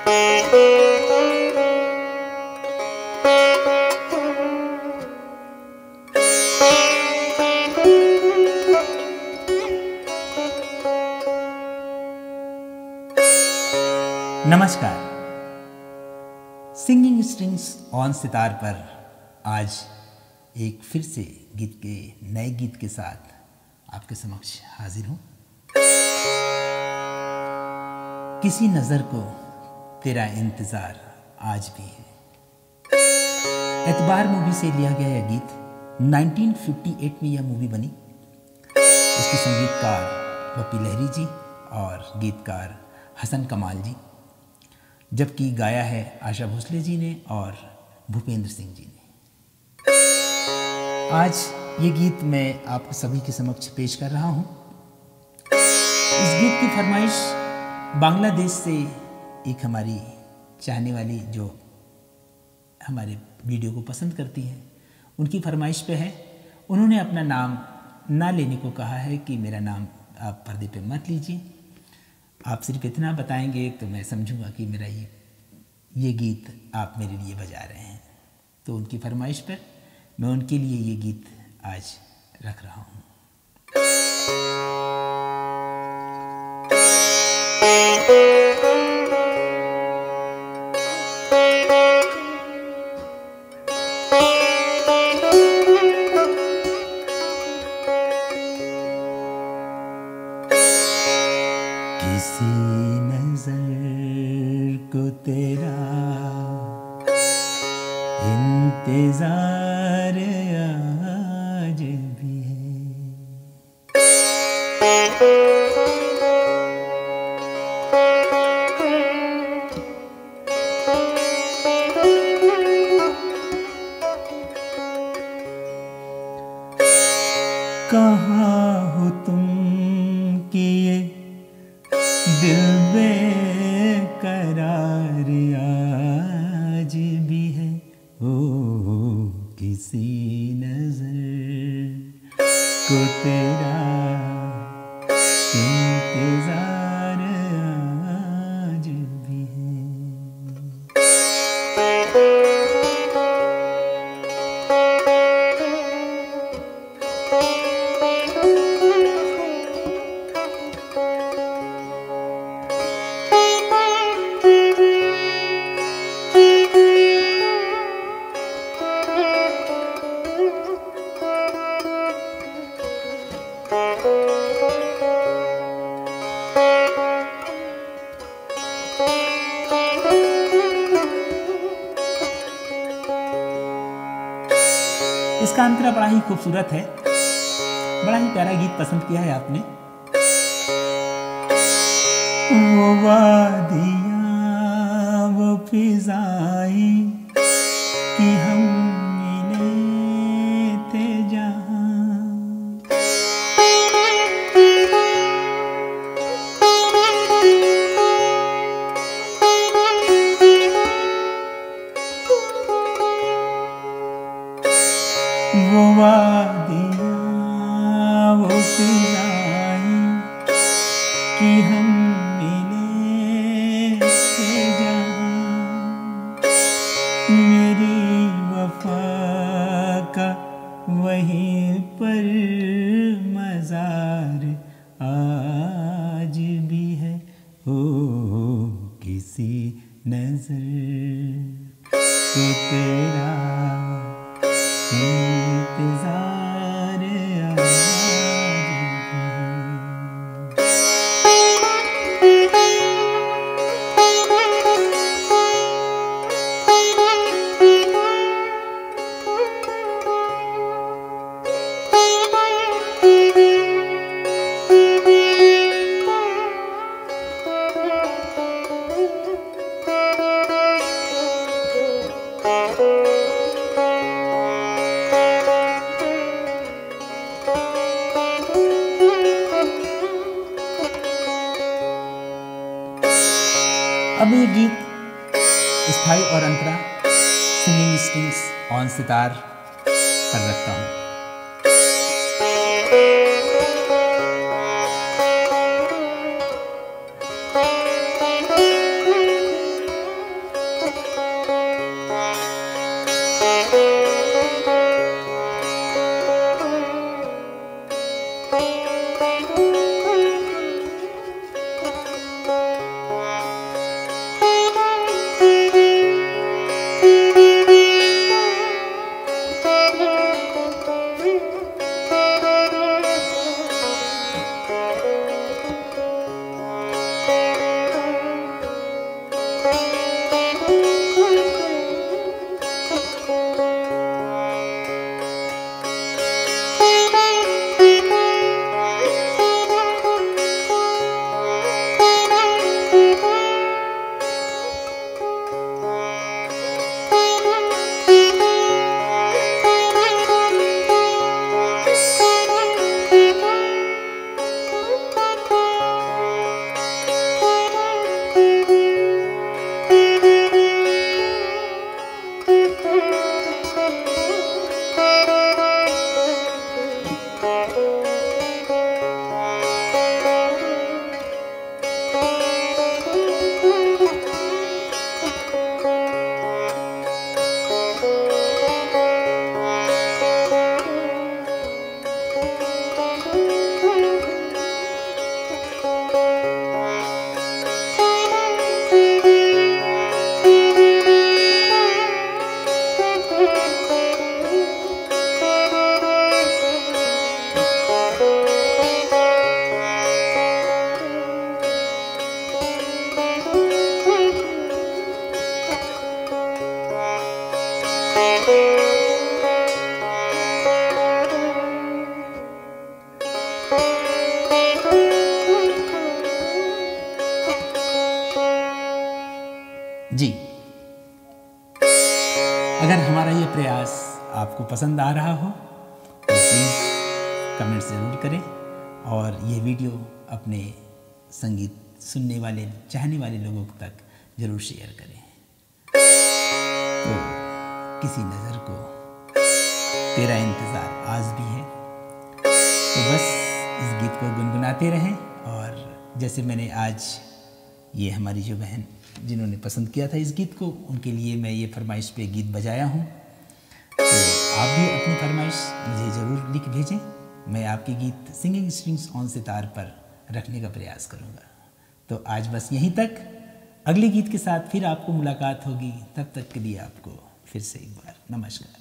नमस्कार। Singing strings on sitar पर आज एक फिर से गीत के नए गीत के साथ आपके समक्ष हाजिर हूँ। किसी नज़र को तेरा इंतज़ार आज भी है। एतबार मूवी से लिया गया यह गीत 1958 में यह मूवी बनी। इसके संगीतकार बपी लहरी जी और गीतकार हसन कमाल जी। जबकि गाया है आशा भोसले जी ने और भूपेंद्र सिंह जी ने। आज ये गीत मैं आप सभी के समक्ष पेश कर रहा हूँ। इस गीत की फरमाइश बांग्लादेश से एक हमारी चाहने वाली जो हमारे वीडियो को पसंद करती है, उनकी फरमाइश पे है। उन्होंने अपना नाम ना लेने को कहा है कि मेरा नाम आप पर्दे पे मत लीजिए। आप सिर्फ़ इतना बताएँगे तो मैं समझूँगा कि मेरा ये ये गीत आप मेरे लिए बजा रहे हैं। तो उनकी फरमाइश पर मैं उनके लिए ये गीत आज रख रहा हूँ। नज़र को तेरा इंतज़ार दिल में करारी इसका अंतरा बड़ा ही खूबसूरत है। बड़ा ही प्यारा गीत पसंद किया है आपने। वो वादियाँ, वो फिजाई 是憾 अब ये गीत स्थायी और अंतरा सिंगिंग स्ट्रिंग्स ऑन सितार कर रखता हूँ। जी। अगर हमारा ये प्रयास आपको पसंद आ रहा हो तो प्लीज़ कमेंट ज़रूर करें और ये वीडियो अपने संगीत सुनने वाले, चाहने वाले लोगों तक ज़रूर शेयर करें। तो किसी नज़र को, तेरा इंतज़ार आज भी है। को गुनगुनाते रहें और जैसे मैंने आज ये हमारी जो बहन जिन्होंने पसंद किया था इस गीत को, उनके लिए मैं ये फरमाइश पे गीत बजाया हूँ। तो आप भी अपनी फरमाइश मुझे ज़रूर लिख भेजें। मैं आपके गीत सिंगिंग स्ट्रिंग्स ऑन सितार पर रखने का प्रयास करूँगा। तो आज बस यहीं तक। अगले गीत के साथ फिर आपको मुलाकात होगी। तब तक के लिए आपको फिर से एक बार नमस्कार।